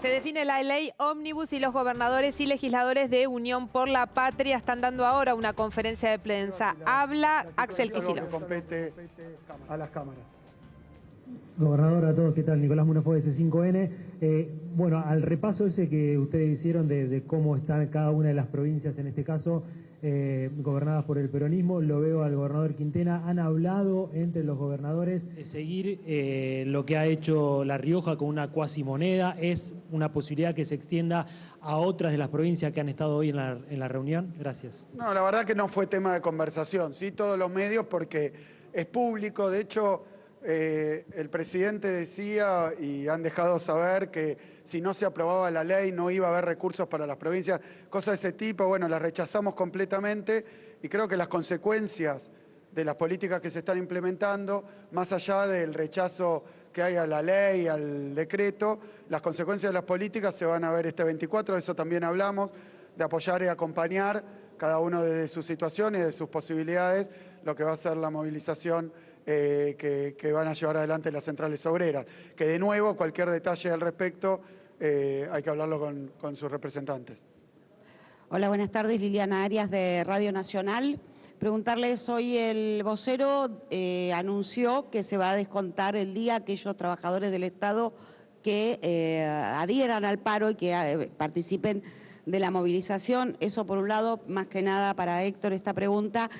Se define la ley ómnibus y los gobernadores y legisladores de Unión por la Patria están dando ahora una conferencia de prensa. Habla Axel Kicillof. compete a las cámaras. Gobernador, a todos, ¿qué tal? Nicolás Munafo de C5N. Eh, bueno, al repaso ese que ustedes hicieron de, de, cómo están cada una de las provincias, en este caso, eh, gobernadas por el peronismo, lo veo al gobernador Quintena. ¿Han hablado entre los gobernadores de seguir eh, lo que ha hecho La Rioja con una cuasi moneda? ¿Es una posibilidad que se extienda a otras de las provincias que han estado hoy en la, en la reunión? Gracias. No, la verdad que no fue tema de conversación, sí, todos los medios, porque es público, de hecho eh, el presidente decía y han dejado saber que si no se aprobaba la ley no iba a haber recursos para las provincias, cosas de ese tipo, bueno, las rechazamos completamente y creo que las consecuencias de las políticas que se están implementando, más allá del rechazo que hay a la ley, al decreto, las consecuencias de las políticas se van a ver este 24, de eso también hablamos, de apoyar y acompañar cada uno desde su situación y de sus posibilidades, lo que va a ser la movilización eh, que, que, van a llevar adelante las centrales obreras. Que de nuevo, cualquier detalle al respecto, eh, hay que hablarlo con, con sus representantes. Hola, buenas tardes. Liliana Arias de Radio Nacional. Preguntarles, hoy el vocero eh, anunció que se va a descontar el día aquellos trabajadores del Estado que eh, adhieran al paro y que eh, participen de la movilización. Eso por un lado, más que nada para Héctor esta pregunta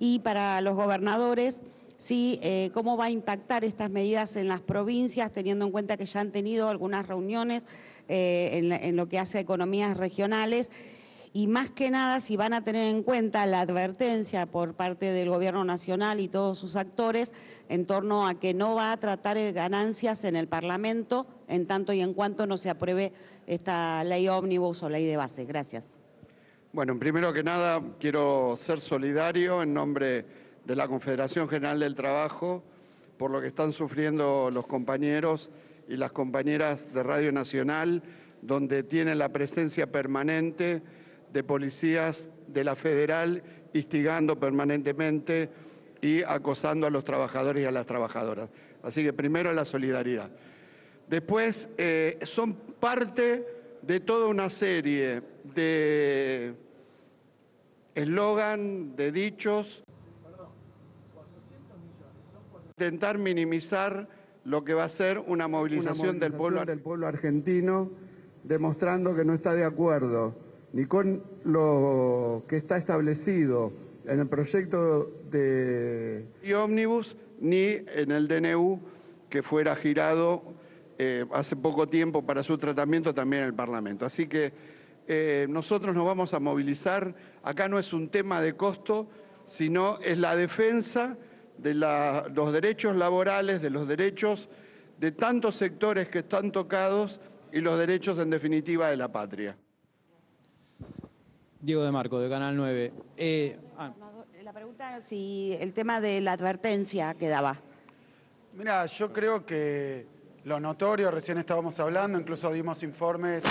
y para los gobernadores sí, eh, cómo va a impactar estas medidas en las provincias, teniendo en cuenta que ya han tenido algunas reuniones eh, en, lo que hace a economías regionales. Y más que nada, si van a tener en cuenta la advertencia por parte del Gobierno Nacional y todos sus actores en torno a que no va a tratar ganancias en el Parlamento en tanto y en cuanto no se apruebe esta ley ómnibus o ley de base. Gracias. Bueno, primero que nada, quiero ser solidario en nombre de la Confederación General del Trabajo por lo que están sufriendo los compañeros y las compañeras de Radio Nacional, donde tienen la presencia permanente de policías de la federal instigando permanentemente y acosando a los trabajadores y a las trabajadoras. Así que primero la solidaridad. Después eh, son parte de toda una serie de eslogan, de dichos intentar minimizar lo que va a ser una movilización, una movilización del, pueblo, del pueblo argentino, demostrando que no está de acuerdo ni con lo que está establecido en el proyecto de y ómnibus, ni en el DNU que fuera girado eh, hace poco tiempo para su tratamiento también en el Parlamento. Así que eh, nosotros nos vamos a movilizar. Acá no es un tema de costo, sino es la defensa de la, los derechos laborales, de los derechos de tantos sectores que están tocados y los derechos en definitiva de la patria. Diego de Marco, de Canal 9. Eh, ah. La pregunta es si el tema de la advertencia quedaba. Mira, yo creo que lo notorio, recién estábamos hablando, incluso dimos informes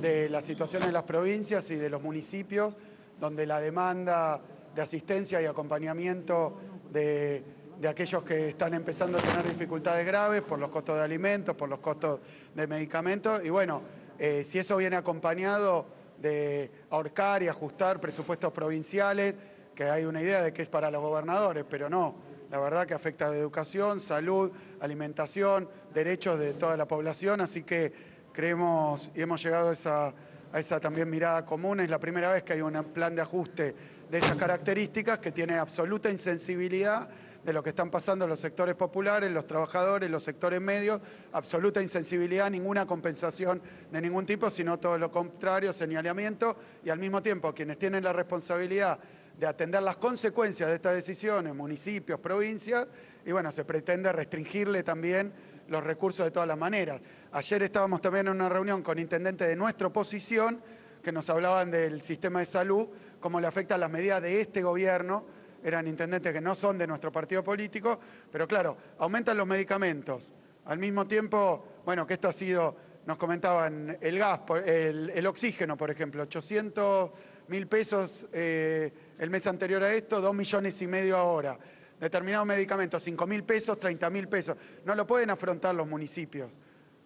de la situación en las provincias y de los municipios, donde la demanda de asistencia y acompañamiento de, de, aquellos que están empezando a tener dificultades graves por los costos de alimentos, por los costos de medicamentos. Y bueno, eh, si eso viene acompañado de ahorcar y ajustar presupuestos provinciales, que hay una idea de que es para los gobernadores, pero no. La verdad que afecta a educación, salud, alimentación, derechos de toda la población, así que creemos y hemos llegado a esa, a esa también mirada común. Es la primera vez que hay un plan de ajuste de esas características que tiene absoluta insensibilidad de lo que están pasando los sectores populares, los trabajadores, los sectores medios, absoluta insensibilidad, ninguna compensación de ningún tipo, sino todo lo contrario, señalamiento, y al mismo tiempo quienes tienen la responsabilidad de atender las consecuencias de estas decisiones, municipios, provincias, y bueno, se pretende restringirle también los recursos de todas las maneras. Ayer estábamos también en una reunión con intendentes de nuestra oposición que nos hablaban del sistema de salud, cómo le afectan las medidas de este gobierno, eran intendentes que no son de nuestro partido político, pero claro, aumentan los medicamentos. Al mismo tiempo, bueno, que esto ha sido, nos comentaban, el gas, el, oxígeno, por ejemplo, 800 mil pesos eh, el mes anterior a esto, 2 millones y medio ahora. Determinados medicamentos, 5 mil pesos, 30 mil pesos. No lo pueden afrontar los municipios.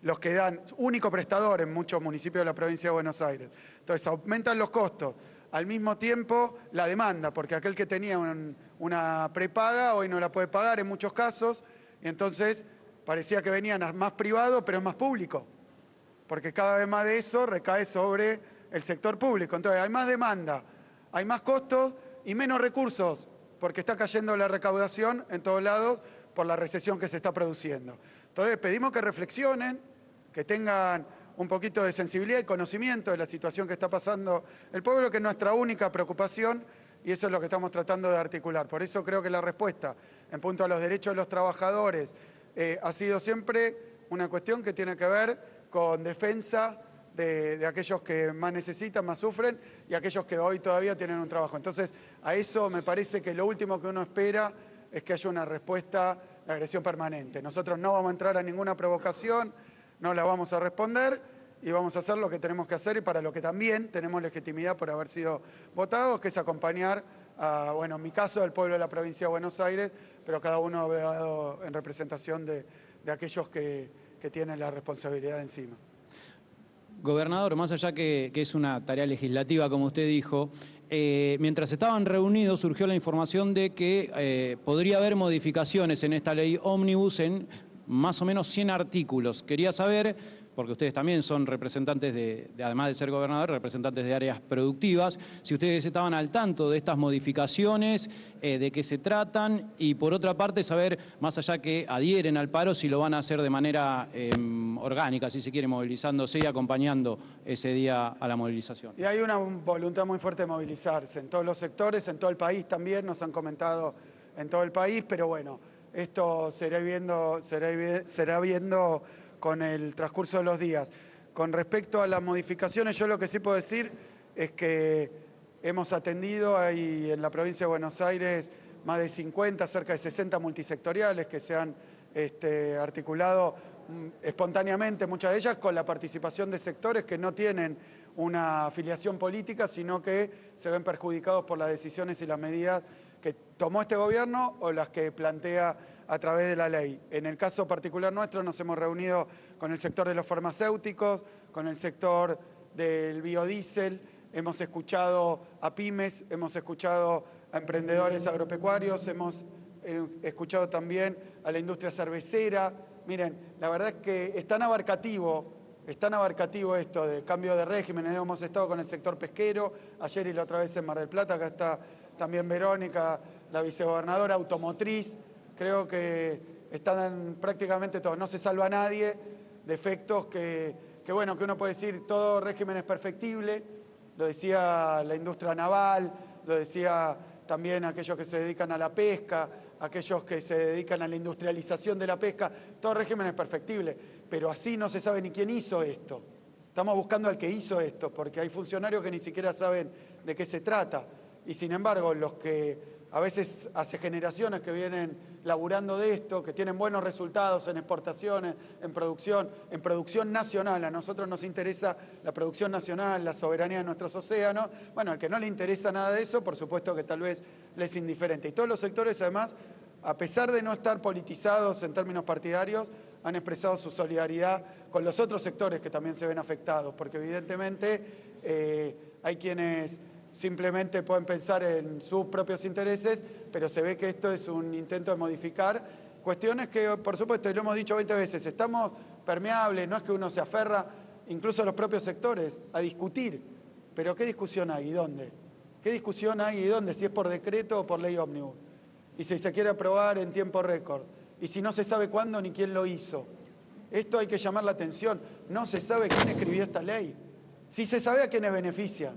Los que dan único prestador en muchos municipios de la provincia de Buenos Aires. Entonces aumentan los costos, al mismo tiempo la demanda, porque aquel que tenía una prepaga hoy no la puede pagar en muchos casos, y entonces parecía que venían más privado, pero es más público, porque cada vez más de eso recae sobre el sector público. Entonces hay más demanda, hay más costos y menos recursos, porque está cayendo la recaudación en todos lados por la recesión que se está produciendo. Entonces pedimos que reflexionen, que tengan un poquito de sensibilidad y conocimiento de la situación que está pasando el pueblo, que es nuestra única preocupación y eso es lo que estamos tratando de articular. Por eso creo que la respuesta en punto a los derechos de los trabajadores eh, ha sido siempre una cuestión que tiene que ver con defensa de, de, aquellos que más necesitan, más sufren y aquellos que hoy todavía tienen un trabajo. Entonces, a eso me parece que lo último que uno espera es que haya una respuesta de agresión permanente. Nosotros no vamos a entrar a ninguna provocación, no la vamos a responder y vamos a hacer lo que tenemos que hacer y para lo que también tenemos legitimidad por haber sido votados, que es acompañar a, bueno, en mi caso, al pueblo de la provincia de Buenos Aires, pero cada uno dado en representación de, aquellos que, tienen la responsabilidad encima. Gobernador, más allá que, es una tarea legislativa, como usted dijo, eh, mientras estaban reunidos surgió la información de que eh, podría haber modificaciones en esta ley ómnibus en más o menos 100 artículos. Quería saber porque ustedes también son representantes de, además de ser gobernador, representantes de áreas productivas, si ustedes estaban al tanto de estas modificaciones, eh, de qué se tratan, y por otra parte saber, más allá que adhieren al paro, si lo van a hacer de manera eh, orgánica, si se quiere, movilizándose y acompañando ese día a la movilización. Y hay una voluntad muy fuerte de movilizarse en todos los sectores, en todo el país también, nos han comentado en todo el país, pero bueno, esto será viendo, será viendo con el transcurso de los días. Con respecto a las modificaciones, yo lo que sí puedo decir es que hemos atendido ahí en la provincia de Buenos Aires más de 50, cerca de 60 multisectoriales que se han este, articulado mm, espontáneamente, muchas de ellas con la participación de sectores que no tienen una afiliación política, sino que se ven perjudicados por las decisiones y las medidas que tomó este gobierno o las que plantea a través de la ley. En el caso particular nuestro nos hemos reunido con el sector de los farmacéuticos, con el sector del biodiesel, hemos escuchado a pymes, hemos escuchado a emprendedores agropecuarios, hemos eh, escuchado también a la industria cervecera. Miren, la verdad es que es tan abarcativo, es tan abarcativo esto de cambio de régimen. Hemos estado con el sector pesquero, ayer y la otra vez en Mar del Plata, acá está también Verónica, la vicegobernadora automotriz. Creo que están prácticamente todos, no se salva a nadie de efectos que, que, bueno, que uno puede decir todo régimen es perfectible, lo decía la industria naval, lo decía también aquellos que se dedican a la pesca, aquellos que se dedican a la industrialización de la pesca, todo régimen es perfectible, pero así no se sabe ni quién hizo esto. Estamos buscando al que hizo esto, porque hay funcionarios que ni siquiera saben de qué se trata. Y sin embargo los que a veces hace generaciones que vienen laburando de esto, que tienen buenos resultados en exportaciones, en producción, en producción nacional. A nosotros nos interesa la producción nacional, la soberanía de nuestros océanos. Bueno, al que no le interesa nada de eso, por supuesto que tal vez le es indiferente. Y todos los sectores, además, a pesar de no estar politizados en términos partidarios, han expresado su solidaridad con los otros sectores que también se ven afectados, porque evidentemente eh, hay quienes simplemente pueden pensar en sus propios intereses, pero se ve que esto es un intento de modificar cuestiones que, por supuesto, y lo hemos dicho 20 veces, estamos permeables, no es que uno se aferra, incluso a los propios sectores, a discutir. Pero ¿qué discusión hay y dónde? ¿Qué discusión hay y dónde? Si es por decreto o por ley ómnibus. Y si se quiere aprobar en tiempo récord. Y si no se sabe cuándo ni quién lo hizo. Esto hay que llamar la atención. No se sabe quién escribió esta ley. Si se sabe a quiénes beneficia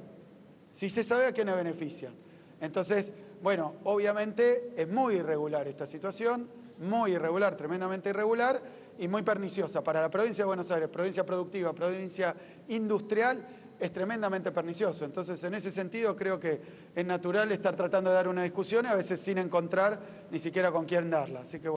si se sabe a quiénes benefician. Entonces, bueno, obviamente es muy irregular esta situación, muy irregular, tremendamente irregular y muy perniciosa. Para la provincia de Buenos Aires, provincia productiva, provincia industrial, es tremendamente pernicioso. Entonces, en ese sentido, creo que es natural estar tratando de dar una discusión y a veces sin encontrar ni siquiera con quién darla. Así que,